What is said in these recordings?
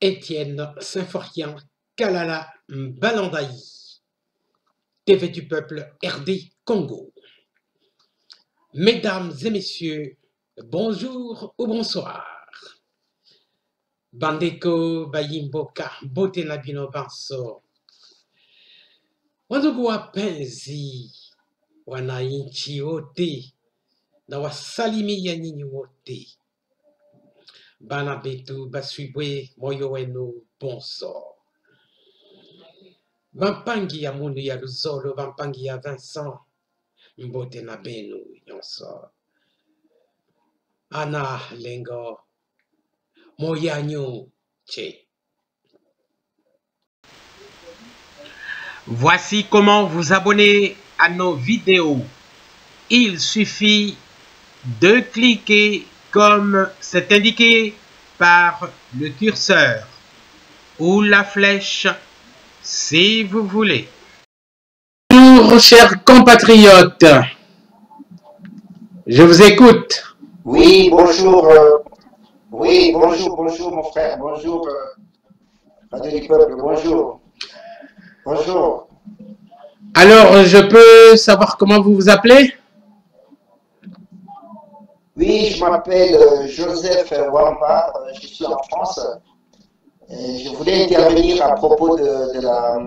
Étienne Symphorien Kalala Balandaï, TV du peuple RD Congo. Mesdames et messieurs, bonjour ou bonsoir. Bandeko Bayimboka Bote Nabino Banso. Wandugu wapenzi wananchi wote na wasalimia nyinyi wote bana betu baswibwe moyo wenu bonso bampangi ya ya vincent mbote na benu nyonso. Ana lengo che. Voici comment vous abonner à nos vidéos. Il suffit de cliquer comme c'est indiqué par le curseur ou la flèche si vous voulez. Bonjour chers compatriotes, je vous écoute. Oui, bonjour. euh, oui, bonjour, bonjour mon frère, bonjour. euh, Radio du peuple, bonjour. Bonjour. Alors, je peux savoir comment vous vous appelez? Oui, je m'appelle euh, Joseph Wamba, euh, je suis en France. Et je voulais intervenir à propos de, de la,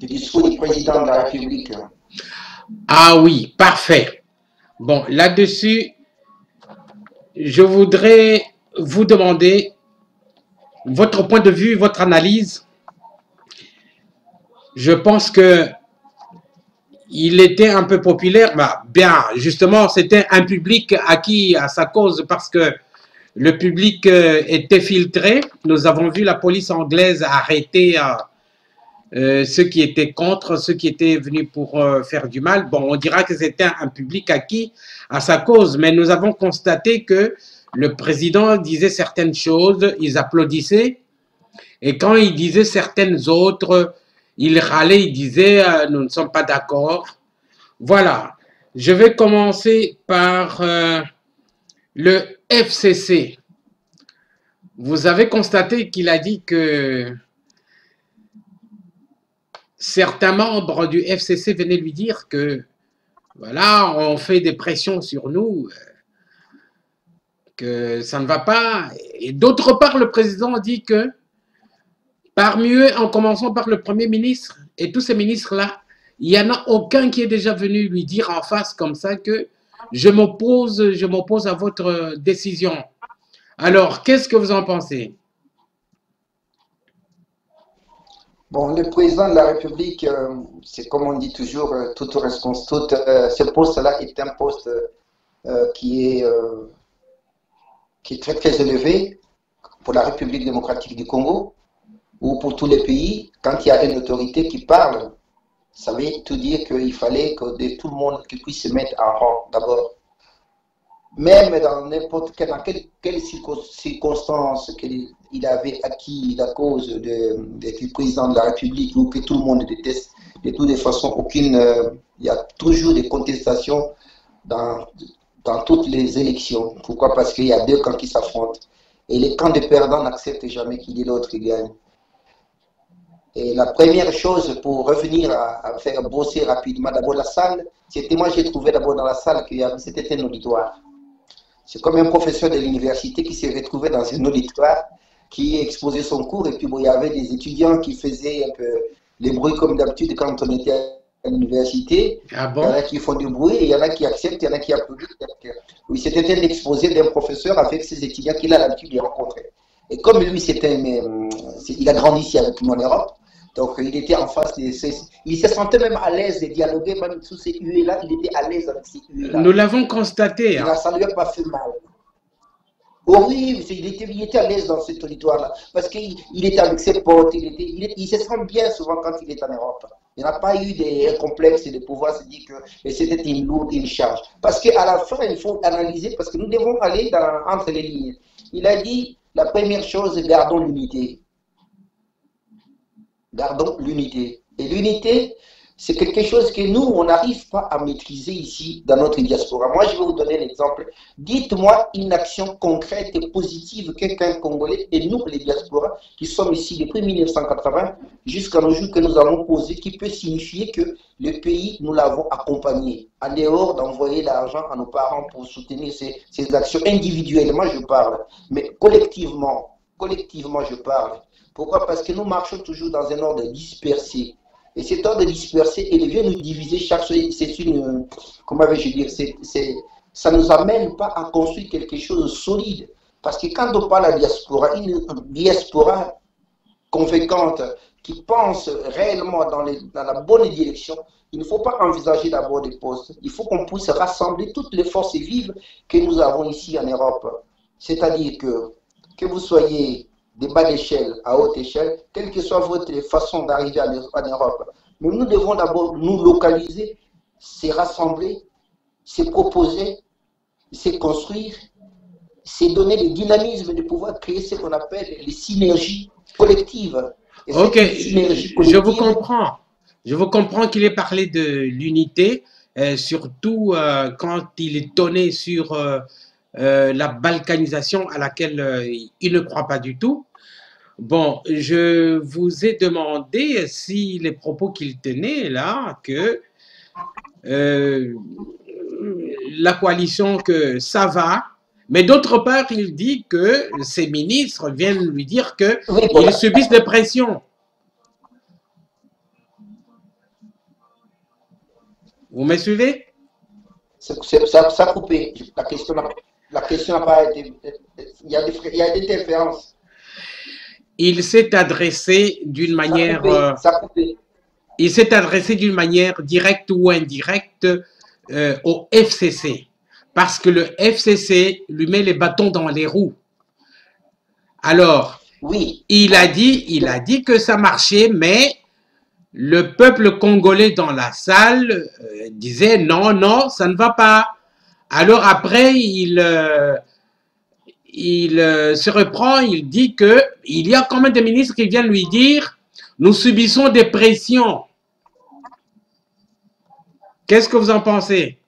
du discours du président de la République. Ah oui, parfait. Bon, là-dessus, je voudrais vous demander votre point de vue, votre analyse. Je pense que il était un peu populaire, bah, bien, justement, c'était un public acquis à sa cause parce que le public euh, était filtré. Nous avons vu la police anglaise arrêter euh, euh, ceux qui étaient contre, ceux qui étaient venus pour faire du mal. Bon, on dira que c'était un public acquis à sa cause, mais nous avons constaté que le président disait certaines choses, ils applaudissaient, et quand il disait certaines autres, il râlait, il disait euh, nous ne sommes pas d'accord. Voilà, je vais commencer par euh, le FCC. Vous avez constaté qu'il a dit que certains membres du FCC venaient lui dire que voilà, on fait des pressions sur nous, euh, que ça ne va pas. Et d'autre part, le président dit que parmi eux, en commençant par le Premier ministre et tous ces ministres-là, il n'y en a aucun qui est déjà venu lui dire en face comme ça que je m'oppose, je m'oppose à votre décision. Alors, qu'est-ce que vous en pensez? Bon, le président de la République, euh, c'est comme on dit toujours, euh, toute réponse, euh, ce poste-là est un poste qui, est, qui est très très élevé pour la République démocratique du Congo ou pour tous les pays. Quand il y a une autorité qui parle, ça veut tout dire qu'il fallait que de tout le monde puisse se mettre en rang d'abord. Même dans n'importe quelle, circonstance qu'il il avait acquis la cause de- d'être le président de la République ou que tout le monde déteste, de toutes les façons, aucune, euh, il y a toujours des contestations dans, dans toutes les élections. Pourquoi? Parce qu'il y a deux camps qui s'affrontent. Et les camps de perdants n'acceptent jamais qu'il y ait l'autre qui gagne. Et la première chose pour revenir à, à faire bosser rapidement, d'abord la salle, c'était moi j'ai trouvé d'abord dans la salle que c'était un auditoire. C'est comme un professeur de l'université qui s'est retrouvé dans un auditoire, qui exposait son cours, et puis bon, il y avait des étudiants qui faisaient un peu les bruits comme d'habitude quand on était à l'université. Ah Il y en bon a qui font du bruit, et il y en a qui acceptent, il y en a qui applaudissent. Oui, c'était un exposé d'un professeur avec ses étudiants qu'il a l'habitude de rencontrer. Et comme lui, c'était euh, il a grandi ici avec nous en Europe, donc il était en face, de ces- il se sentait même à l'aise de dialoguer, même sous ces huées-là, il était à l'aise avec ces huées-là. Nous l'avons constaté. Hein. ça ne lui a pas fait mal. Oh oui, il était, il était à l'aise dans ce territoire-là, parce qu'il il était avec ses potes, il, était, il, se sent bien souvent quand il est en Europe. Il n'a pas eu des complexes de pouvoir se dire que c'était une lourde, une charge. Parce qu'à la fin, il faut analyser, parce que nous devons aller dans, entre les lignes. Il a dit, la première chose, gardons l'unité. Gardons l'unité. Et l'unité, c'est quelque chose que nous, on n'arrive pas à maîtriser ici dans notre diaspora. Moi, je vais vous donner un exemple. Dites-moi une action concrète et positive qu'un Congolais et nous, les diasporas, qui sommes ici depuis 1980 jusqu'à nos jours que nous allons poser, qui peut signifier que le pays, nous l'avons accompagné, en dehors d'envoyer l'argent à nos parents pour soutenir ces, ces actions. Individuellement, je parle, mais collectivement, collectivement, je parle. Pourquoi? Parce que nous marchons toujours dans un ordre dispersé. Et cet ordre dispersé, il vient nous diviser chaque C'est une. Comment vais-je dire c'est, Ça ne nous amène pas à construire quelque chose de solide. Parce que quand on parle la diaspora, une diaspora convaincante qui pense réellement dans, dans la bonne direction, il ne faut pas envisager d'abord des postes. Il faut qu'on puisse rassembler toutes les forces vives que nous avons ici en Europe. C'est-à-dire que, que vous soyez de bas d'échelle à haute échelle, quelle que soit votre façon d'arriver en Europe. Mais nous devons d'abord nous localiser, se rassembler, se proposer, se construire, se donner le dynamisme de pouvoir créer ce qu'on appelle les synergies collectives. ok, je vous comprends. Je vous comprends qu'il ait parlé de l'unité, euh, surtout euh, quand il est donné sur euh, euh, la balkanisation à laquelle euh, il ne croit pas du tout. Bon, je vous ai demandé si les propos qu'il tenait là, que euh, la coalition, que ça va, mais d'autre part, il dit que ses ministres viennent lui dire qu'ils subissent des pressions. Vous me suivez ça, ça, a coupé. La question la question n'a pas été. Il y a des, il y a des interférences. Il s'est adressé d'une manière. Euh, ça coupé, il s'est adressé d'une manière directe ou indirecte euh, au FCC. Parce que le FCC lui met les bâtons dans les roues. Alors, oui. il a dit, il a dit que ça marchait, mais le peuple congolais dans la salle euh, disait non, non, ça ne va pas. Alors après, il, euh, euh, se reprend, il dit que il y a quand même des ministres qui viennent lui dire nous subissons des pressions. Qu'est-ce que vous en pensez?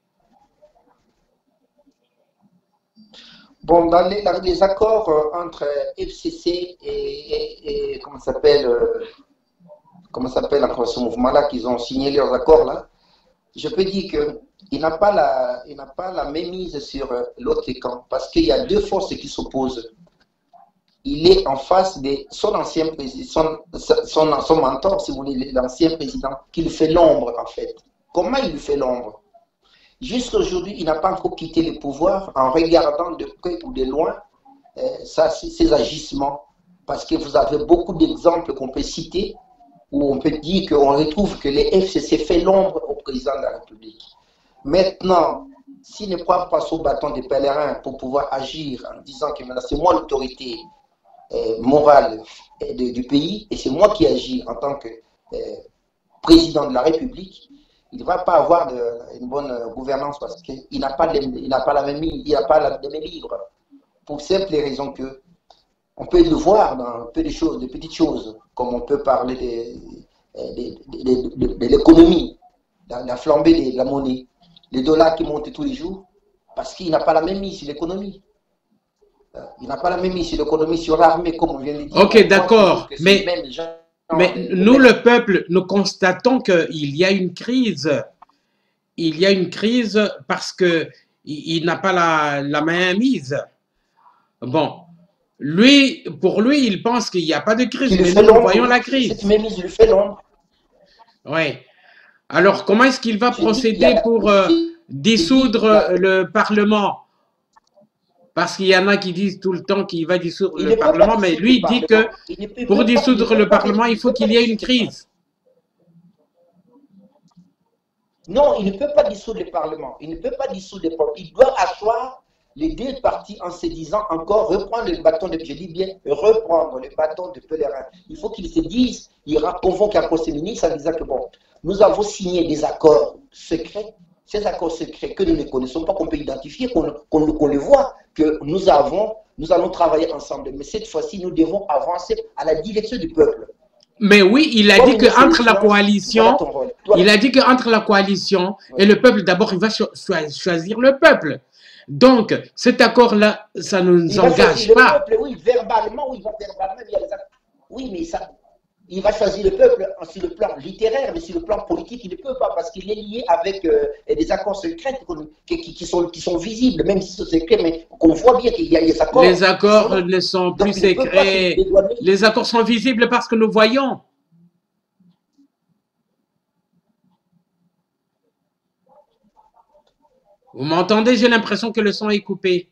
Bon, dans les, accords euh, entre FCC et, comment s'appelle comment s'appelle ce mouvement-là qu'ils ont signé leurs accords là, je peux dire que il n'a pas, la, il pas la même mise sur euh, l'autre camp parce qu'il y a deux forces qui s'opposent. Il est en face de son ancien président, son, son, mentor, si vous voulez, l'ancien président, qui fait l'ombre en fait. Comment il fait l'ombre? Jusqu'à aujourd'hui, il n'a pas encore quitté le pouvoir en regardant de près ou de loin euh, ses agissements. Parce que vous avez beaucoup d'exemples qu'on peut citer où on peut dire qu'on retrouve que les FCC fait l'ombre au président de la République. Maintenant, s'il ne prend pas son bâton de pèlerin pour pouvoir agir en disant que c'est moi l'autorité euh, morale du pays et c'est moi qui agis en tant que euh, président de la République, il ne va pas avoir une bonne gouvernance parce qu'il n'a pas, pas la même il n'a pas la même livre. Pour simple raison que on peut le voir dans peu de choses, de petites choses, comme on peut parler de, l'économie, la flambée de la monnaie les dollars qui montent tous les jours, parce qu'il n'a pas la même mise sur l'économie. Euh, il n'a pas la même mise sur l'économie, sur l'armée, comme on vient de dire. Ok, d'accord. Mais, mais nous, le peuple, nous constatons qu'il y a une crise. Il y a une crise parce qu'il il, n'a pas la, la main mise. Bon, lui, pour lui, il pense qu'il n'y a pas de crise, mais nous voyons la crise. Cette mise lui fait l'ombre. Oui. Alors, comment est-ce qu'il va procéder pour euh, dissoudre le Parlement? Parce qu'il y en a qui disent tout le temps qu'il va dissoudre le Parlement, mais lui dit que pour dissoudre le Parlement, il faut qu'il y ait une crise. Non, il ne peut pas dissoudre le Parlement. Il ne peut pas dissoudre le Parlement. Il doit asseoir les deux parties en se disant encore reprendre le bâton de, je dis bien, reprendre le bâton de pèlerin. Il faut qu'ils se disent, il convoque un conseil ministre en disant que bon, nous avons signé des accords secrets, ces accords secrets que nous ne connaissons pas, qu'on peut identifier, qu'on les voit, que nous avons, nous allons travailler ensemble. Mais cette fois-ci, nous devons avancer à la direction du peuple. Mais oui, il a dit qu'entre la coalition, Il a dit qu'entre la coalition et le peuple, d'abord, il va choisir le peuple. Donc, cet accord-là, ça ne nous engage pas. Le peuple, oui, verbalement, oui, verbalement, il y a les Oui, mais ça, il va choisir le peuple sur le plan littéraire, mais sur le plan politique, il ne peut pas, parce qu'il est lié avec euh, des accords secrets qui, sont, qui sont visibles, même si c'est secret, mais qu'on voit bien qu'il y a des accords. Les accords ne sont plus secrets. Les accords sont visibles parce que nous voyons. Vous m'entendez? J'ai l'impression que le son est coupé.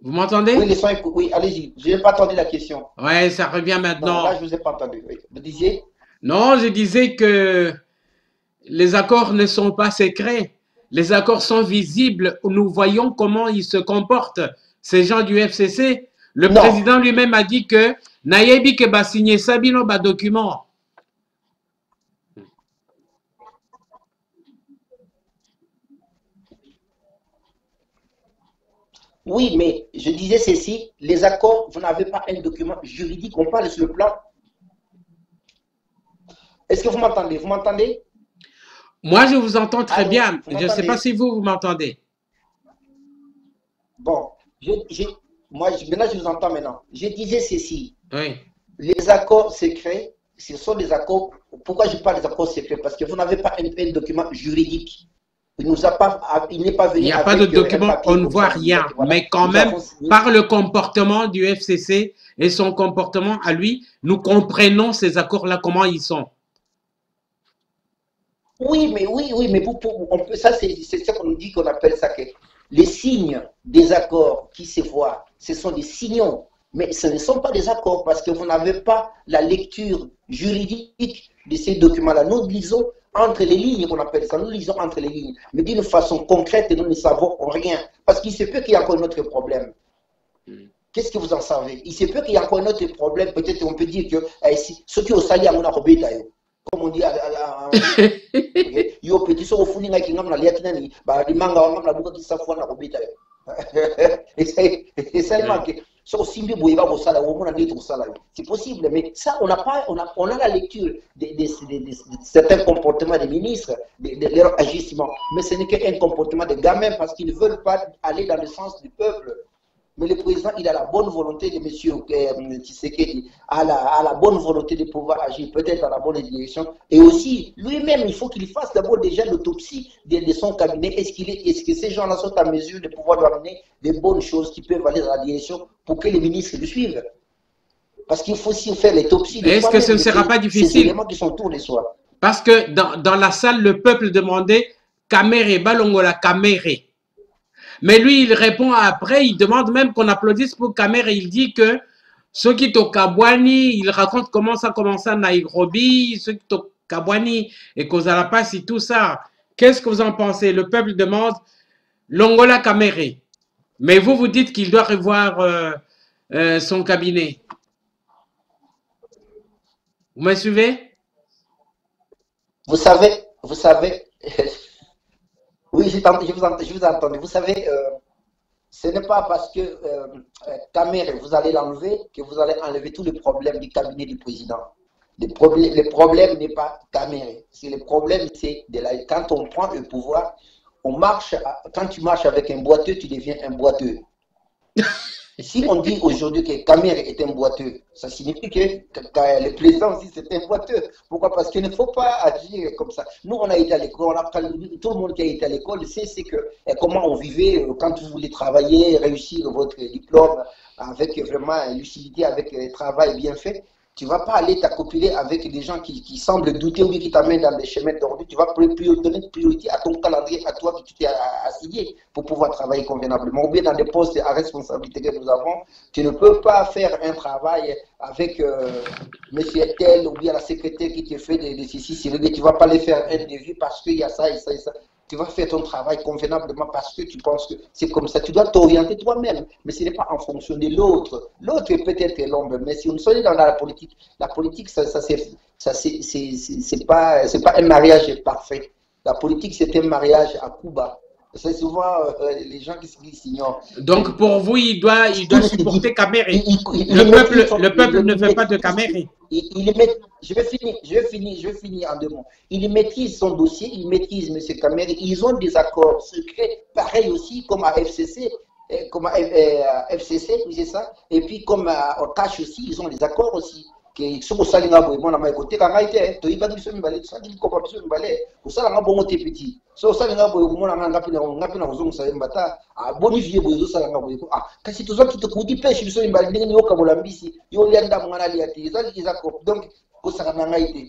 Vous m'entendez? Oui, le son est coupé. Oui, allez-y. Je n'ai pas entendu la question. Oui, ça revient maintenant. Non, là, je ne vous ai pas entendu. Vous disiez? Non, je disais que les accords ne sont pas secrets. Les accords sont visibles. Nous voyons comment ils se comportent. Ces gens du FCC, le président lui-même a dit que Nayebi va signer Sabino ba document. Oui, mais je disais ceci, les accords, vous n'avez pas un document juridique, on parle sur le plan. Est-ce que vous m'entendez? Vous m'entendez? Moi, je vous entends très bien. Je ne sais pas si vous, vous m'entendez. Bon, moi, maintenant, je vous entends maintenant. Je disais ceci. Oui. Les accords secrets, ce sont des accords. Pourquoi je parle des accords secrets? Parce que vous n'avez pas un document juridique. Il n'est pas venu. Il n'y a pas de document, on ne voit rien. Mais quand même, par le comportement du FCC et son comportement à lui, nous comprenons ces accords-là, comment ils sont. Oui, mais oui, oui, mais pour, on peut, ça, c'est ce qu'on dit qu'on appelle ça que les signes des accords qui se voient, ce sont des signaux, mais ce ne sont pas des accords parce que vous n'avez pas la lecture juridique de ces documents-là. Nous lisons entre les lignes, qu'on appelle ça, nous lisons entre les lignes, mais d'une façon concrète, nous ne savons rien. Parce qu'il se peut qu'il y ait encore un autre problème. Qu'est-ce que vous en savez? Il se peut qu'il y ait encore un autre problème. Peut-être on peut dire que eh, si, qui ont sali à mon comme on dit, yo petit so kingam na liati nani? Ba limanga wangam na c'est possible, mais ça, on, a pas, on, a, on a la lecture de, certains comportements des ministres, de, leur agissement, mais ce n'est qu'un comportement de gamins parce qu'ils ne veulent pas aller dans le sens du peuple. Mais le président, il a la bonne volonté de M. Euh, Tshisekedi, a la, a la bonne volonté de pouvoir agir, peut-être dans la bonne direction. Et aussi, lui-même, il faut qu'il fasse d'abord déjà l'autopsie de, son cabinet. Est-ce qu'il est, est-ce que ces gens-là sont en mesure de pouvoir lui amener des bonnes choses qui peuvent aller dans la direction pour que les ministres le suivent? Parce qu'il faut aussi faire l'autopsie. Est-ce que ce ne sera pas difficile? qui sont tour de soi. Parce que dans, dans la salle, le peuple demandait Kamere, Balongola, Kamere. Mais lui, il répond après, il demande même qu'on applaudisse pour Kamer il dit que ceux qui Kabwani, il raconte comment ça a commencé à Nairobi, ceux qui Kabwani et Kozalapas et tout ça. Qu'est-ce que vous en pensez? Le peuple demande Longola Kamere. Mais vous, vous dites qu'il doit revoir euh, euh, son cabinet. Vous me suivez? Vous savez, vous savez, Oui, je, vous, entends. Vous savez, euh, ce n'est pas parce que euh, vous allez l'enlever que vous allez enlever tous les problèmes du cabinet du président. Le problème, n'est pas Caméré. Le problème, c'est quand on prend le pouvoir, on marche, quand tu marches avec un boiteux, tu deviens un boiteux. Si on dit aujourd'hui que Kamer est un boiteux, ça signifie que, le président aussi c'est un boiteux. Pourquoi? Parce qu'il ne faut pas agir comme ça. Nous, on a été à l'école, tout le monde qui a été à l'école sait que eh, comment on vivait euh, quand vous voulez travailler, réussir votre diplôme avec vraiment lucidité, avec travail bien fait. Tu ne vas pas aller t'accoupler avec des gens qui, semblent douter ou qui t'amènent dans des chemins tordus. Tu vas donner priorité à ton calendrier, à toi que tu t'es assigné pour pouvoir travailler convenablement. Ou bien dans des postes à responsabilité que nous avons, tu ne peux pas faire un travail avec euh, monsieur tel ou bien la secrétaire qui te fait des, des tu ne vas pas les faire un devis parce qu'il y a ça et ça et ça tu vas faire ton travail convenablement parce que tu penses que c'est comme ça. Tu dois t'orienter toi-même, mais ce n'est pas en fonction de l'autre. L'autre est peut-être l'ombre, mais si on est dans la politique, la politique, ça, ça c'est pas, pas un mariage parfait. La politique, c'est un mariage à Cuba. C'est souvent euh, les gens qui s'ignorent. Donc pour vous, il doit, il doit supporter Caméré. Le peuple, le peuple ne veut pas de Caméré. Il, je vais finir, je vais finir, je vais finir en deux mots. Il maîtrise son dossier, il maîtrise M. Caméré. Ils ont des accords secrets, pareil aussi comme à FCC, comme à FCC, c'est ça? Et puis comme à Cash aussi, ils ont des accords aussi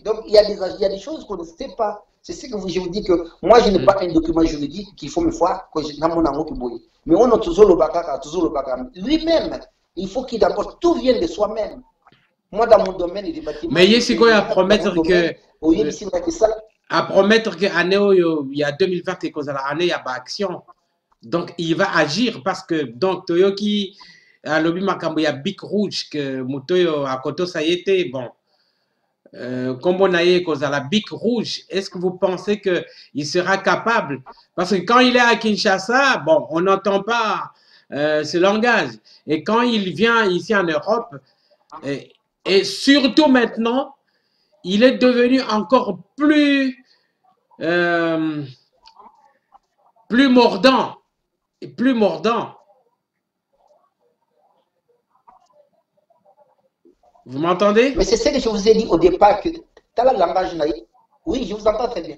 donc il y a des, a choses qu'on ne sait pas. C'est ce que je vous dis que moi je n'ai pas un document juridique qu'il faut me voir mais ono tozoloba kaka tozoloba kaka. Lui-même il faut qu'il d'abord tout vienne de soi-même moi, dans mon domaine bâtiments. Mais il y a promettre que. À promettre que il y a 2020 et qu'il y a action. Donc, il va agir parce que, donc, Toyoki, à l'objet il y a Big Rouge, que Mutoyo, à Koto, ça y était, bon. Euh, comme on a eu la Big Rouge, est-ce que vous pensez qu'il sera capable? Parce que quand il est à Kinshasa, bon, on n'entend pas euh, ce langage. Et quand il vient ici en Europe, et, et surtout maintenant, il est devenu encore plus, euh, plus mordant. Et plus mordant. Vous m'entendez? Mais c'est ce que je vous ai dit au départ, que as le langage Oui, je vous entends très bien.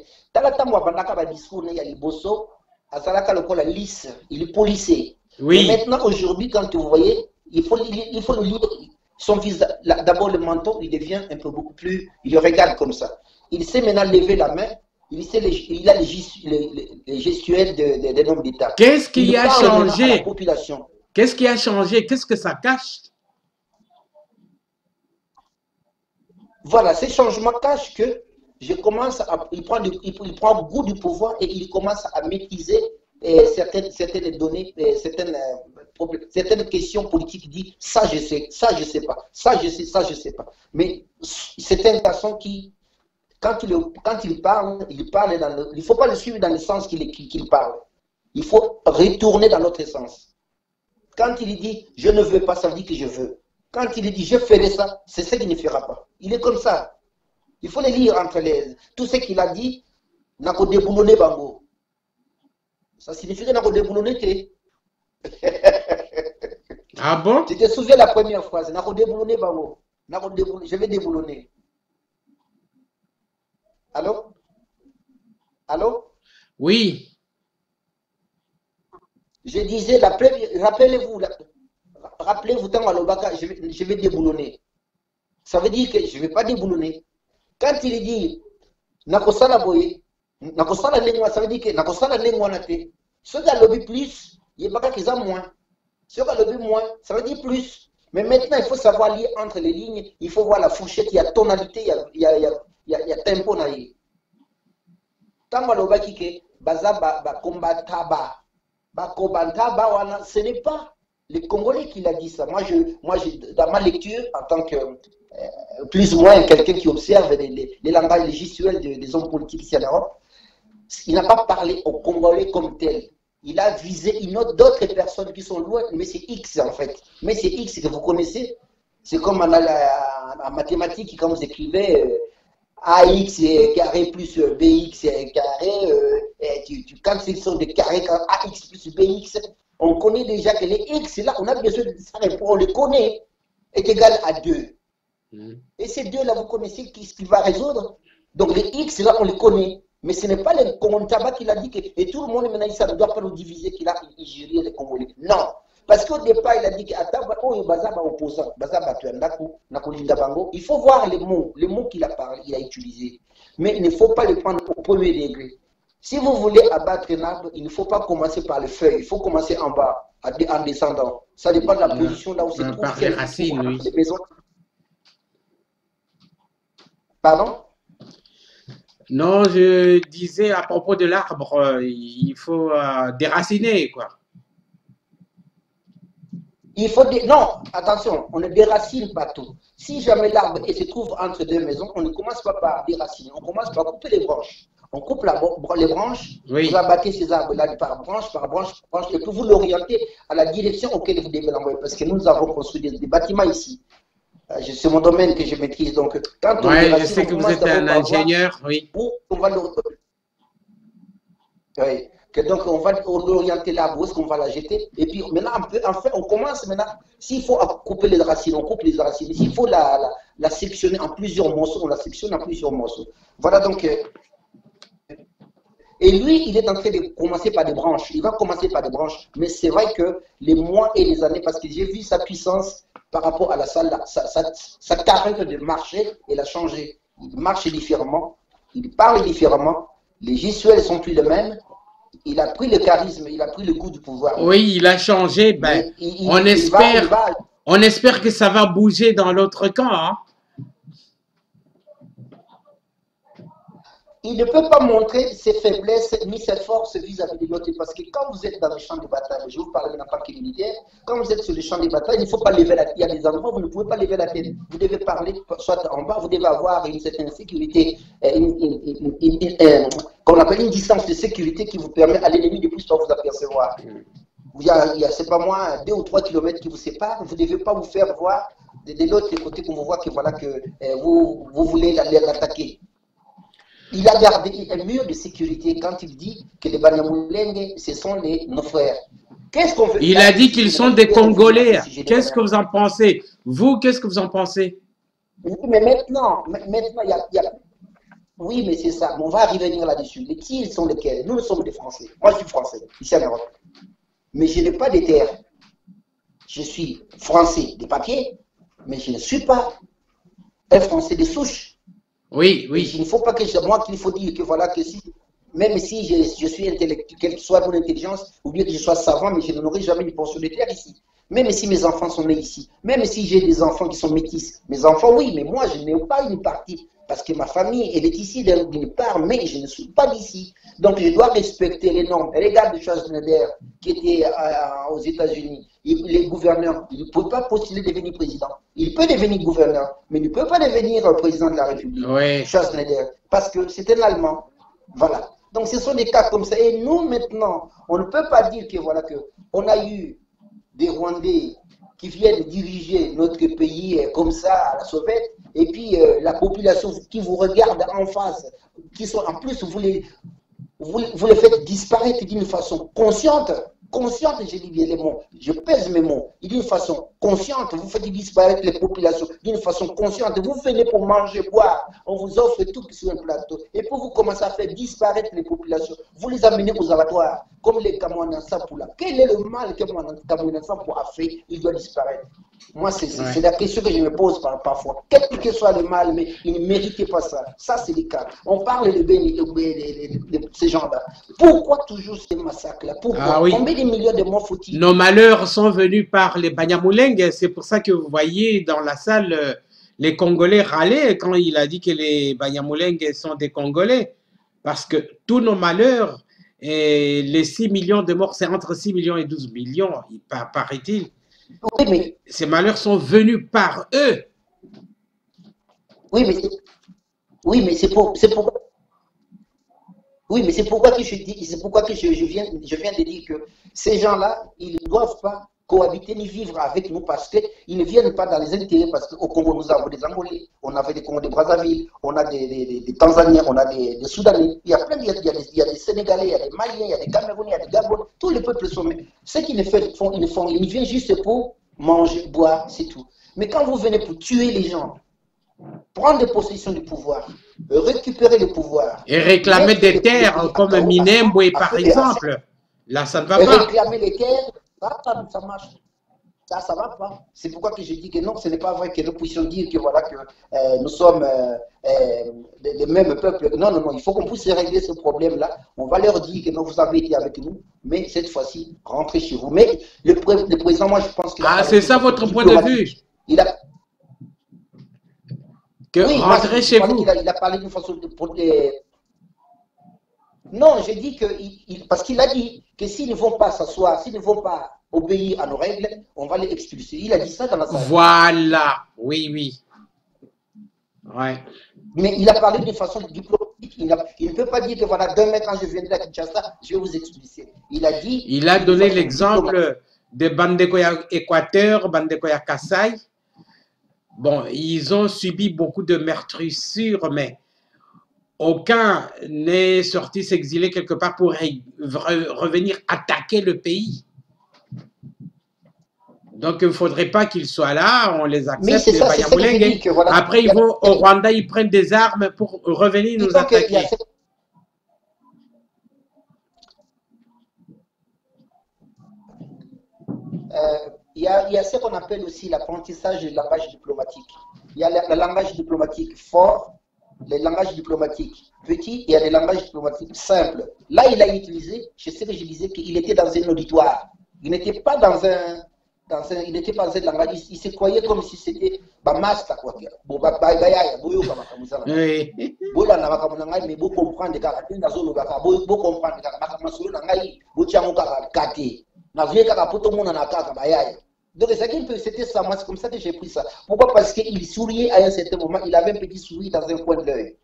Discours, il y a les bosso, Azalaka le la lisse, il est policé. Oui. Maintenant, aujourd'hui, quand vous voyez, il faut, il faut le lire son visage, d'abord le menton, il devient un peu beaucoup plus, il le regarde comme ça. Il sait maintenant lever la main, il, sait il a les, gestuels des hommes d'État. Qu'est-ce qui a changé? Qu'est-ce qui a changé? Qu'est-ce que ça cache? Voilà, ces changements cachent que je commence à, il prend, il prend goût du pouvoir et il commence à maîtriser certaines, certaines données, certaines, euh, certaines questions politiques dit ça je sais, ça je sais pas, ça je sais, ça je sais pas. Mais c'est un garçon qui, quand il, quand il parle, il parle dans le, il faut pas le suivre dans le sens qu'il parle. Il faut retourner dans l'autre sens. Quand il dit je ne veux pas, ça veut dire que je veux. Quand il dit je ferai ça, c'est ce qu'il ne fera pas. Il est comme ça. Il faut le lire entre les. Tout ce qu'il a dit, n'a qu'au déboulonner bango. Ça signifie que n'a déboulonné Ah bon? Tu te souviens la première phrase déboulonné babo. Je vais déboulonner. Allô? Allô? Oui. Je disais la première. Rappelez-vous, rappelez-vous dans Alobaka, je vais, je vais déboulonner. Ça veut dire que je ne vais pas déboulonner. Quand il dit Nakosala boye, nakosala ça veut dire que nakosala ndenge wana te soki alobi plus yebaka eza moins soki alobi moins ça veut dire plus mais maintenant il faut savoir lire entre les lignes il faut voir la fourchette il y a tonalité il y a, il y a, il y a, il y a, a tempo wana ce n'est pas les Congolais qui l'a dit ça. Moi, je, moi dans ma lecture, en tant que euh, plus ou moins quelqu'un qui observe les, langages, les gestuels des, des hommes politiques ici en Europe, il n'a pas parlé aux Congolais comme tel. Il a visé une autre, d'autres personnes qui sont loin, mais c'est X en fait. Mais c'est X que vous connaissez. C'est comme en, en, mathématiques, quand vous écrivez euh, AX carré plus euh, BX carré, euh, et tu, tu, quand ce sont des carrés, quand AX plus BX, on connaît déjà que les X, là, on a besoin de ça, on les connaît, est égal à 2. Mmh. Et ces deux-là, vous connaissez ce qui va résoudre? Donc les X, là, on les connaît. Mais ce n'est pas le Komontaba qui l'a dit que, et tout le monde maintenant ça ne doit pas nous diviser qu'il a géré les Congolais. Non. Parce qu'au départ, il a dit il faut voir les mots, les mots qu'il a parlé, il a utilisé. Mais il ne faut pas les prendre au premier degré. Si vous voulez abattre un arbre, il ne faut pas commencer par les feuilles, il faut commencer en bas, en descendant. Ça dépend de la position là où c'est trouve. oui. Pardon? Non, je disais à propos de l'arbre, euh, il faut euh, déraciner, quoi. Il faut Non, attention, on ne déracine pas tout. Si jamais l'arbre se trouve entre deux maisons, on ne commence pas par déraciner, on commence par couper les branches. on coupe la, les branches, Oui. vous abattez ces arbres-là par branche, par branche, par branche, et puis vous l'orientez à la direction auquel vous devez l'envoyer. Parce que nous avons construit des, des bâtiments ici. Euh, C'est mon domaine que je maîtrise. Donc, quand on Ouais, je sais que vous êtes un ingénieur, oui. où on va le... Oui. Que donc, on va orienter l'arbre, où est-ce qu'on va la jeter. Et puis, maintenant, on peut- enfin, on commence maintenant. S'il faut couper les racines, on coupe les racines. S'il faut la, la, la sectionner en plusieurs morceaux, on la sectionne en plusieurs morceaux. Voilà donc. Et lui, il est en train de commencer par des branches. Il va commencer par des branches. Mais c'est vrai que les mois et les années, parce que j'ai vu sa puissance par rapport à la salle, sa, sa, sa caractère de marcher, elle a changé. Il marche différemment, il parle différemment, les gestuels sont plus les mêmes. Il a pris le charisme, il a pris le goût du pouvoir. Oui, il a changé. Ben, il- on il espère. il va- on espère que ça va bouger dans l'autre camp. hein. Il ne peut pas montrer ses faiblesses ni ses forces vis-à-vis de l'autre. Parce que quand vous êtes dans le champ de bataille, je vous parle tant que militaire, quand vous êtes sur le champ de bataille, il ne faut pas lever la tête. Il y a des endroits où vous ne pouvez pas lever la tête. Vous devez parler, soit en bas, vous devez avoir une certaine sécurité, euh, une- euh, qu'on appelle une distance de sécurité qui vous permet à l'ennemi de plus vous apercevoir. Il y a, il y c'est pas moins deux ou trois kilomètres qui vous séparent. Vous ne devez pas vous faire voir de, l'autre côté qu'on vous voit que voilà que euh, vous, vous voulez aller l'attaquer. Il a gardé un mur de sécurité quand il dit que les Banyamulenge, ce sont les, nos frères. Qu'est-ce qu'on veut Il a dit qu'ils sont des Congolais. Qu'est-ce que vous en pensez Vous, qu'est-ce que vous en pensez Oui, mais maintenant, ma- maintenant, il y a, il y a- Oui, mais c'est ça. Mais on va revenir là-dessus. Les qui ils sont lesquels Nous, nous sommes des Français. Moi, je suis Français, ici en Europe. Mais je n'ai pas de terre. Je suis Français des papiers, mais je ne suis pas un Français de souche. Oui, Il oui. ne faut pas que c'est moi qu'il faut dire que voilà que si, même si je, je suis intellectuel, quelle que soit mon intelligence, ou bien que je sois savant, mais je n'aurai jamais une portion de terre ici. Même si mes enfants sont nés ici, même si j'ai des enfants qui sont métis, mes enfants, oui, mais moi, je n'ai pas une partie, parce que ma famille, elle est ici d'une part, mais je ne suis pas d'ici. Donc, je dois respecter les normes. Regarde Schwarzenegger, qui était euh, aux États-Unis, les gouverneurs, il ne peut pas postuler devenir président. Il peut devenir gouverneur, mais il ne peut pas devenir euh, président de la République. Oui. Schwarzenegger, parce que c'est un Allemand. Voilà. Donc ce sont des cas comme ça. Et nous maintenant, on ne peut pas dire que voilà que on a eu des Rwandais qui viennent diriger notre pays euh, comme ça à la sauvette, et puis euh, la population qui vous regarde en face, qui sont en plus vous les vous, vous les faites disparaître d'une façon consciente. Consciente, je dis bien les mots, je pèse mes mots. D'une façon consciente, vous faites disparaître les populations d'une façon consciente. Vous venez pour manger, boire, on vous offre tout sur un plateau. Et puis vous commencez à faire disparaître les populations. Vous les amenez aux abattoirs, comme les Camerounais pour là. Quel est le mal que Camerounais pour a fait Il doit disparaître. Moi, c'est Ouais. la question que je me pose par- parfois. Quel que soit le mal, mais il ne méritait pas ça. Ça, c'est le cas. On parle de, béni- de, de- de- de ces gens-là. Pourquoi toujours ces massacres-là? Pourquoi? Ah oui. Combien de millions de morts faut-il Nos malheurs sont venus par les C'est pour ça que vous voyez dans la salle euh, les Congolais râler quand il a dit que les Banyamuleng sont des Congolais. Parce que tous nos malheurs, et les 6 millions de morts, c'est entre 6 millions et 12 millions, il pa- paraît-il. Oui, mais, Ces malheurs sont venus par eux. oui, mais, oui, mais c'est pour, pourquoi. Oui, mais c'est pourquoi que je dis, c'est pourquoi que je, je viens, je viens de dire que ces gens-là, ils ne doivent pas cohabiter ni vivre avec nous parce qu'ils ne viennent pas dans les intérêts. Parce qu'au Congo, nous avons des Angolais, on avait des Congos de Brazzaville, on a des, des, des- des Tanzaniens, on a des, des Soudanais. Il y a plein de, il y a, il y a des, il y a des Sénégalais, il y a des Maliens, il y a des Camerounais, il y a des Gabonais. Tous les peuples sont. Ce qu'ils ne font, ils ne font, ils viennent juste pour manger, boire, c'est tout. Mais quand vous venez pour tuer les gens, prendre des possessions du pouvoir, récupérer le pouvoir, Et réclamer des terres comme à- par exemple. Là, ça ne va pas. réclamer les terres, ça, marche. Ça, ça va pas. C'est pourquoi que je dis que non, ce n'est pas vrai que nous puissions dire que voilà que euh, nous sommes euh, euh, les, mêmes peuples. Non, non, non, il faut qu'on puisse régler ce problème-là. On va leur dire que non, vous avez été avec nous, mais cette fois-ci, rentrez chez vous. Mais le, pré- le président, moi, je pense que Ah, c'est ça votre point de vue? Il a, Que oui, rentrez chez vous. a, il a parlé d'une façon de. pour des- Non, j'ai dit que. il- parce qu'il a dit que s'ils ne vont pas s'asseoir, s'ils ne vont pas obéir à nos règles, on va les expulser. Il a dit ça dans la salle. Voilà. Oui, oui. Ouais. Mais il a parlé d'une façon diplomatique. Il, ne peut pas dire que voilà, demain quand je viendrai à Kinshasa, je vais vous expliquer. Il a dit. Il a donné l'exemple de Bandekoya Équateur, Bandekoya Kassai. Bon, ils ont subi beaucoup de meurtrissures, mais aucun n'est sorti s'exiler quelque part pour revenir attaquer le pays. Donc, il ne faudrait pas qu'ils soient là, on les accepte, les Après, ils vont au Rwanda, ils prennent des armes pour revenir nous attaquer. Il y, a, il y a ce qu'on appelle aussi l'apprentissage du langage diplomatique. Il y a le, langage diplomatique fort, le langage diplomatique petit, et il y a le langage diplomatique simple. Là, il a utilisé, je sais que je disais qu'il était dans un auditoire. Il n'était pas dans un, dans un, il n'était pas dans un langage, il, se croyait comme si c'était quoi. Mais comprendre comprendre mona. Donc, c'était ça, moi, c'est comme ça que j'ai pris ça. Pourquoi? Parce qu'il souriait à un certain moment, il avait un petit sourire dans un coin de l'œil.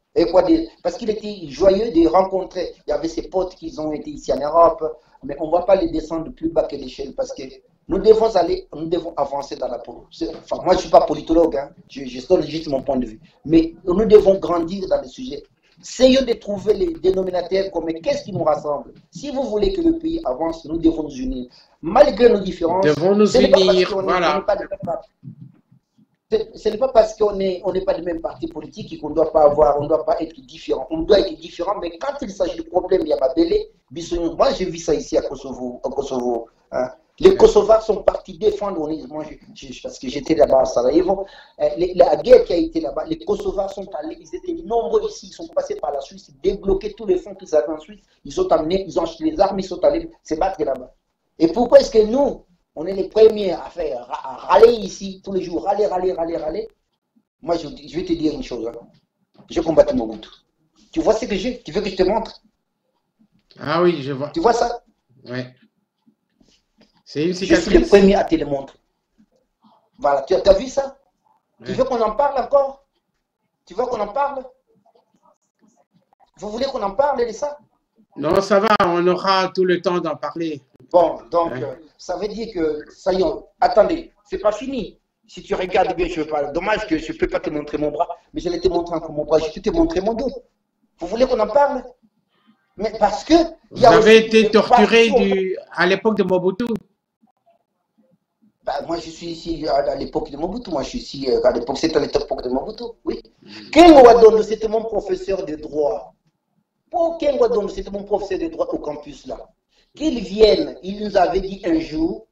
Parce qu'il était joyeux de rencontrer. Il y avait ses potes qui ont été ici en Europe, mais on ne va pas les descendre plus bas que l'échelle parce que nous devons aller, nous devons avancer dans la politique. Enfin, moi, je ne suis pas politologue, hein. je, je juste mon point de vue. Mais nous devons grandir dans le sujet. Essayons de trouver les dénominateurs communs. Qu'est-ce qui nous rassemble? Si vous voulez que le pays avance, nous devons nous unir. Malgré nos différences, devons nous unir. Voilà. Ce n'est pas parce qu'on n'est on pas du même parti politique qu'on ne doit pas avoir, on doit pas être différent. On doit être différent, mais quand il s'agit de problèmes, il y a ma belle. Moi, j'ai vu ça ici à Kosovo. À Kosovo hein. Les Kosovars sont partis défendre, moi, parce que j'étais là-bas à Sarajevo, euh, la guerre qui a été là-bas, les Kosovars sont allés, ils étaient nombreux ici, ils sont passés par la Suisse, ils débloqué tous les fonds qu'ils avaient en Suisse, ils sont amenés, ils ont acheté les armes, ils sont allés se battre là-bas. Et pourquoi est-ce que nous, on est les premiers à faire, à râler ici tous les jours, râler, râler, râler, râler Moi, je, vais te dire une chose. Hein. Je combattu Mobutu. Tu vois ce que j'ai? Tu veux que je te montre? Ah oui, je vois. Tu vois ça? Oui. C'est une cicatrice. Je suis le premier à te le montrer. Voilà, tu as, vu ça? Tu veux qu'on en parle encore? Tu veux qu'on en parle? Vous voulez qu'on en parle de ça Non, ça va, on aura tout le temps d'en parler. Bon, donc, euh, ça veut dire que, ça y est, attendez, c'est pas fini. Si tu regardes bien, je veux pas. Dommage que je ne peux pas te montrer mon bras, mais je vais te montrer encore mon bras, je vais te montrer mon dos. Vous voulez qu'on en parle? Mais parce que. Vous avez été torturé du, à l'époque de Mobutu bah, moi, je suis ici à, l'époque de Mobutu. Moi, je suis ici euh, à l'époque, c'était à l'époque de Mobutu, oui. Kengo Wadondo, c'était mon professeur de droit? Pour Kengo c'était mon professeur de droit au campus là? Qu'il vienne, il nous avait dit un jour,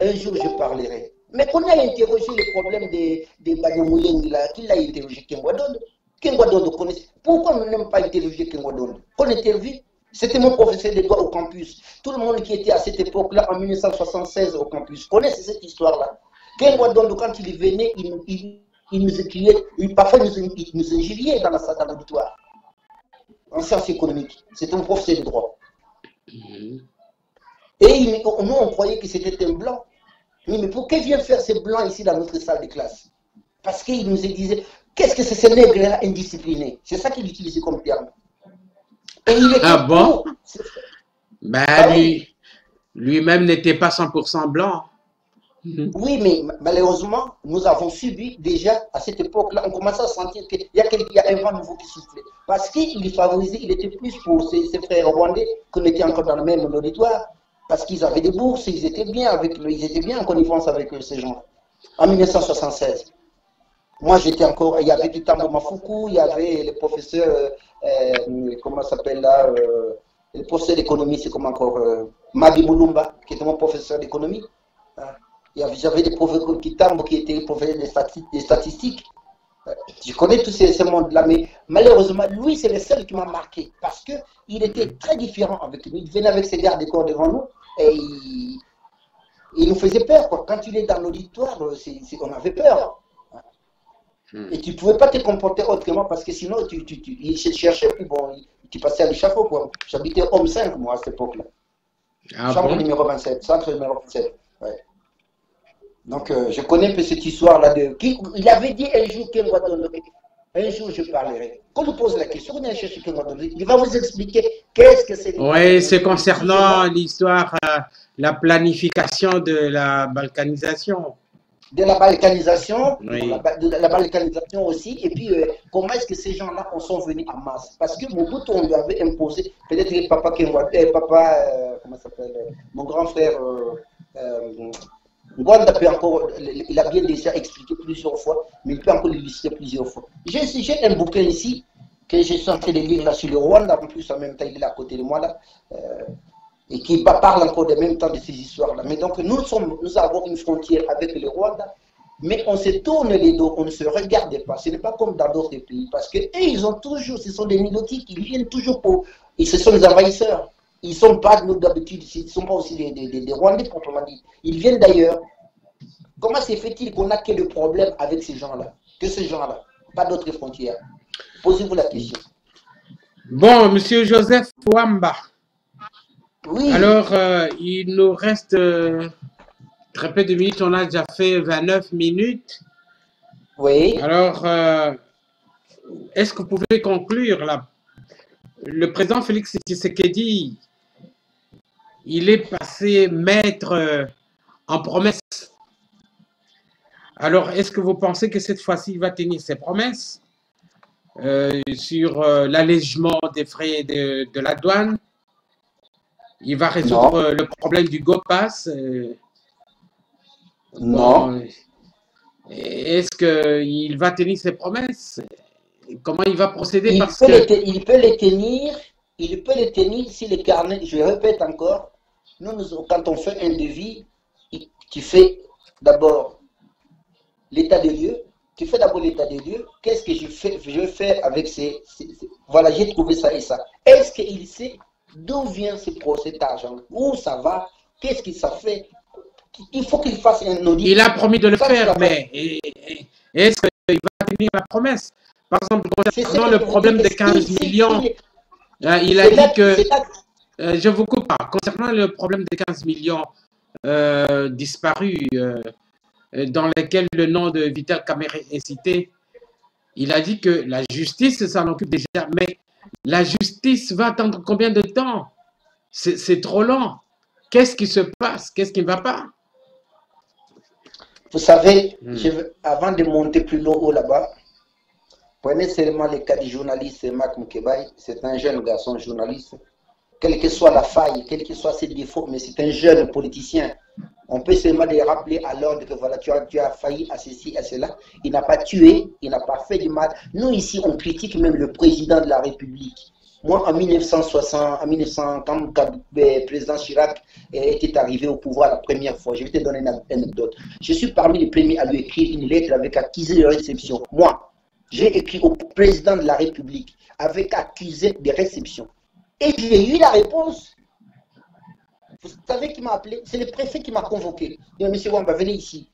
un jour je parlerai. Mais qu'on a interrogé le problème des, des là, qu'il a interrogé Kengo Wadondo. Kengo connaissait. Pourquoi on n'a pas interrogé Kengo Wadondo Qu'on interviewe c'était mon professeur de droit au campus. Tout le monde qui était à cette époque-là, en 1976 au campus, connaît cette histoire-là. quand il venait, il, nous écrivait, parfois il nous, il nous injuriait dans, la, dans l'auditoire. En sciences économiques. C'était un professeur de droit. Et nous, on croyait que c'était un blanc. Mais pourquoi vient faire ces blancs ici dans notre salle de classe? Parce qu'il nous disait, qu'est-ce que c'est ce nègre-là indiscipliné? C'est ça qu'il utilisait comme terme ah bon? Ben, ah lui, lui-même n'était pas 100% blanc. Oui, mais malheureusement, nous avons subi déjà à cette époque-là, on commençait à sentir qu'il y, a un vent nouveau qui soufflait. Parce qu'il favorisait, il était plus pour ses, frères rwandais qu'on était encore dans le même auditoire. Parce qu'ils avaient des bourses, ils étaient bien avec ils étaient bien en connivence avec ces gens. En 1976. Moi, j'étais encore, il y avait du Tambo Mafuku, il y avait le professeur, euh, comment s'appelle là, euh, le professeur d'économie, c'est comme encore, euh, Mabi Mulumba, qui était mon professeur d'économie. Hein. J'avais des professeurs qui qui étaient professeurs des statistiques. Je connais tous ces, mondes-là, mais malheureusement, lui, c'est le seul qui m'a marqué parce qu'il était très différent avec nous. Il venait avec ses gardes corps devant nous et il, nous faisait peur. Quand il est dans l'auditoire, on avait peur. Hmm. Et tu ne pouvais pas te comporter autrement parce que sinon, tu, tu, tu il cherchait, puis bon, tu passais à l'échafaud. quoi. J'habitais Homme 5, moi, à cette époque-là. Ah Chambre numéro 27, centre numéro 27. Ouais. Donc, euh, je connais un peu cette histoire-là de. il avait dit un jour qu'il Un jour, je parlerai. Quand vous posez la question, on chercher il va vous expliquer qu'est-ce que c'est. Oui, c'est concernant l'histoire, euh, la planification de la balkanisation. De la balkanisation, de la balkanisation aussi, et puis euh, comment est-ce que ces gens-là sont venus en masse? Parce que Mobutu, on lui avait imposé, peut-être que papa, euh, papa comment s'appelle, mon grand frère, peut encore, il a bien déjà expliqué plusieurs fois, mais il peut encore l'illustrer plusieurs fois. J'ai un bouquin ici que j'ai censé de lire là sur le Rwanda, en plus en même temps il est à côté de moi là, euh, et qui parle encore de même temps de ces histoires-là. Mais donc nous, sommes, avons une frontière avec le Rwanda, mais on se tourne les dos, on ne se regarde pas. Ce n'est pas comme dans d'autres pays, parce que ils ont toujours, ce sont des nilotiques, ils viennent toujours pour, et ce sont des envahisseurs. Ils ne sont pas, nous d'habitude, ils ne sont pas aussi des, des, des, Rwandais, proprement dit. Ils viennent d'ailleurs. Comment se fait-il qu'on a que le problème avec ces gens-là Que ces gens-là Pas d'autres frontières? Posez-vous la question. Bon, monsieur Joseph Wamba. Oui. Alors, euh, il nous reste euh, très peu de minutes. On a déjà fait 29 minutes. Oui. Alors, euh, est-ce que vous pouvez conclure là? Le président Félix Tshisekedi il est passé maître en promesse. Alors, est-ce que vous pensez que cette fois-ci, il va tenir ses promesses sur l'allègement des frais de, la douane? Il va résoudre le problème du GoPass Non. Est-ce qu'il va tenir ses promesses? Comment il va procéder? Il peut, les, il peut les tenir il peut les tenir si les carnets, je répète encore, nous, quand on fait un devis, tu fais d'abord l'état des lieux, tu fais d'abord l'état des lieux, qu'est-ce que je fais, je fais avec ces, voilà, j'ai trouvé ça et ça. Est-ce qu'il sait d'où vient ce, cet argent, où ça va, qu'est-ce que ça fait? Il faut qu'il fasse un audit. Il a promis de le faire, mais est-ce qu'il va tenir la promesse? Par exemple, concernant le problème des 15 millions, euh, il a dit que, euh, je vous coupe pas, concernant le problème des 15 millions euh, disparus, dans lesquels le nom de Vital Kamere est cité, il a dit que la justice s'en occupe déjà, mais la justice va attendre combien de temps? C'est trop long. Qu'est-ce qui se passe? Qu'est-ce qui ne va pas? Vous savez, hmm. avant de monter plus haut là-bas, Prenez seulement le cas du journaliste Marc Moukebaï. C'est un jeune garçon journaliste. Quelle que soit la faille, quels que soient ses défauts, mais c'est un jeune politicien. On peut seulement les rappeler à l'ordre que voilà, tu as, tu as failli à ceci, à cela. Il n'a pas tué, il n'a pas fait du mal. Nous, ici, on critique même le président de la République. Moi, en 1960, en 1900, quand le président Chirac était arrivé au pouvoir la première fois, je vais te donner une anecdote. Je suis parmi les premiers à lui écrire une lettre avec accusé de réception. Moi, j'ai écrit au président de la République avec accusé de réception. Et j'ai eu la réponse. Vous savez qui m'a appelé? C'est le préfet qui m'a convoqué. Il m'a dit, Monsieur Wamba, venez ici.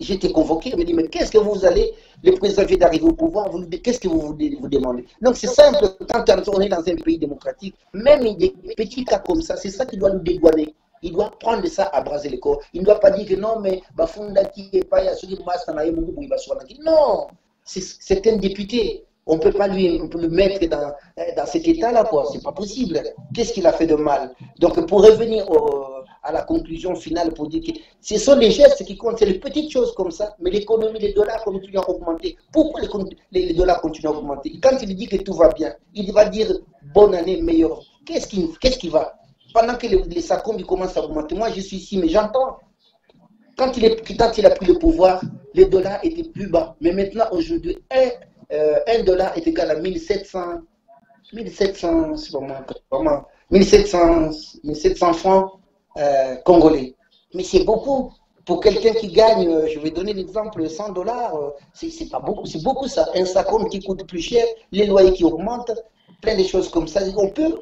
J'étais convoqué, il m'a dit, mais qu'est-ce que vous allez, le président vient d'arriver au pouvoir, qu'est-ce que vous vous demandez? Donc c'est simple, quand on est dans un pays démocratique, même des petits cas comme ça, c'est ça qui doit nous dédouaner. Il doit prendre ça à braser le corps. Il ne doit pas dire que non, mais Bafunda qui pas, Non, c'est un député. On ne peut pas lui le mettre dans, dans cet état-là, quoi. C'est pas possible. Qu'est-ce qu'il a fait de mal? Donc, pour revenir à la conclusion finale, pour dire que ce sont les gestes qui comptent, c'est les petites choses comme ça, mais l'économie, les dollars continuent à augmenter. Pourquoi les, dollars continuent à augmenter? Quand il dit que tout va bien, il va dire bonne année, meilleure. Qu'est-ce qui, qui va? Pendant que les, les commencent à augmenter, moi je suis ici, mais j'entends quand il, il a pris le pouvoir, les dollars étaient plus bas. Mais maintenant, aujourd'hui, un, euh, dollar est égal à 1700, 1700, vraiment, 1700, 1700 francs euh, congolais. Mais c'est beaucoup. Pour quelqu'un qui gagne, euh, je vais donner l'exemple, 100 dollars, c'est pas beaucoup, c'est beaucoup ça. Un sacom qui coûte plus cher, les loyers qui augmentent, plein de choses comme ça. On peut,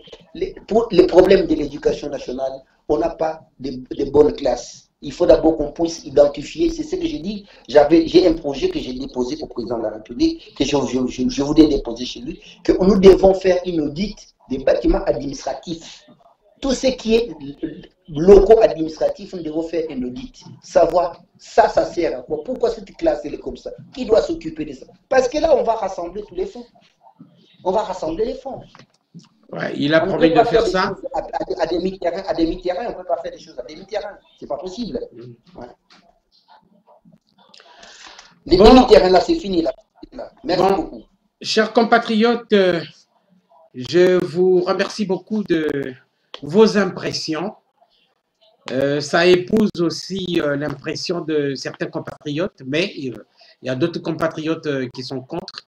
pour les problèmes de l'éducation nationale, on n'a pas de bonnes classes il faut d'abord qu'on puisse identifier, c'est ce que j'ai dit, j'ai un projet que j'ai déposé au président de la République, que je, je, voulais déposer chez lui, que nous devons faire une audite des bâtiments administratifs. tout ce qui est locaux administratifs, nous devons faire un audit. Savoir, ça, ça sert à quoi Pourquoi cette classe, est comme ça Qui doit s'occuper de ça Parce que là, on va rassembler tous les fonds. On va rassembler les fonds. Ouais, il a On promis de faire ça. À, mi-terrains, on ne peut pas faire des choses à des mi-terrains. C'est pas possible. Ouais. Les Bon. demi-terrains, là, c'est fini. Là. Merci Bon. beaucoup. Chers compatriotes, euh, je vous remercie beaucoup de vos impressions. Euh, ça épouse aussi euh, l'impression de certains compatriotes, mais il y a d'autres compatriotes euh, qui sont contre.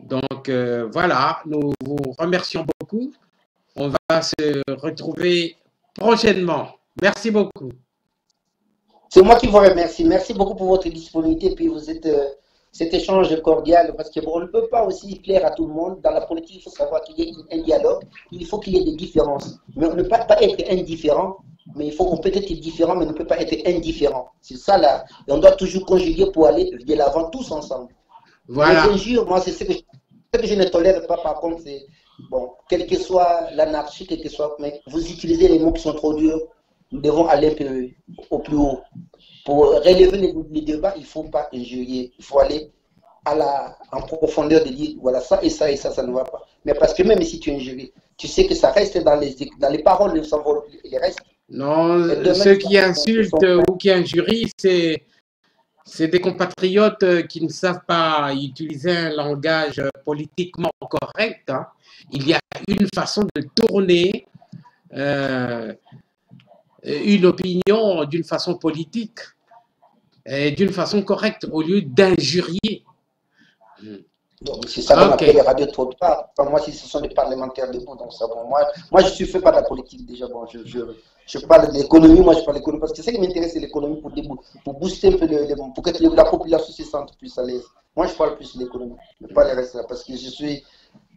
Donc euh, voilà, nous vous remercions beaucoup. On va se retrouver prochainement. Merci beaucoup. C'est moi qui vous remercie. Merci beaucoup pour votre disponibilité. Puis vous êtes euh, cet échange cordial parce que bon, on ne peut pas aussi plaire à tout le monde. Dans la politique, il faut savoir qu'il y ait un dialogue. Il faut qu'il y ait des différences. Mais on ne peut pas être indifférent. Mais il faut qu'on peut être différent, mais on ne peut pas être indifférent. C'est ça là. Et on doit toujours conjuguer pour aller de l'avant tous ensemble. Voilà. Injures, moi, c'est ce que, ce que je ne tolère pas, par contre, c'est, bon, quelle que soit l'anarchie, quel que soit, mais vous utilisez les mots qui sont trop durs, nous devons aller un peu au plus haut. Pour relever les, les débats, il ne faut pas injurier, il faut aller à la, en profondeur de dire, voilà, ça et ça et ça, ça ne va pas. Mais parce que même si tu injures, tu sais que ça reste dans les, dans les paroles, ça va- les restes. Non, ceux qui insultent ou qui injurient, c'est c'est des compatriotes euh, qui ne savent pas utiliser un langage politiquement correct. hein. Il y a une façon de tourner euh, une opinion d'une façon politique et d'une façon correcte au lieu d'injurier. C'est ça qu'on Ok. appelle les radios trottoirs. Enfin, moi, si ce sont des parlementaires debout, donc ça, bon, moi, moi, je suis fait par la politique déjà. Bon, je, je, je parle de l'économie, moi, je parle de l'économie parce que ce qui m'intéresse, c'est l'économie pour, pour booster un peu, le, le- pour que la population se sente plus à l'aise. Moi, je parle plus de l'économie, mais pas le reste là, parce que je suis,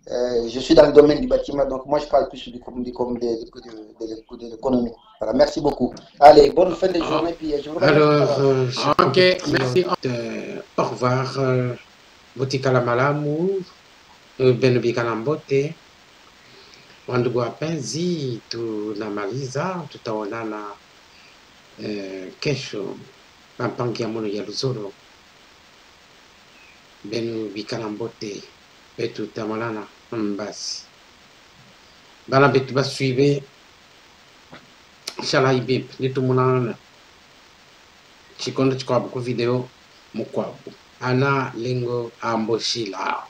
euh, je suis dans le domaine du bâtiment, donc moi, je parle plus de, de, de- de l'économie. Voilà, merci beaucoup. Allez, bonne fin de journée, puis euh, je vous remercie. Alors, euh, chers Ok, merci. euh, au revoir. Euh, Botikala malamu, euh, benubika na mbote. Wandugu wapenzi, tunamaliza, tutaonana eh, kesho pampangi ya mono ya Luzoro. Benu bikala mbote, betu tamalana mbasi. Bana betu basuive, inshallah ibip nitumunana. chikondo chikwabu ku video mukwabu ana lengo ambo shila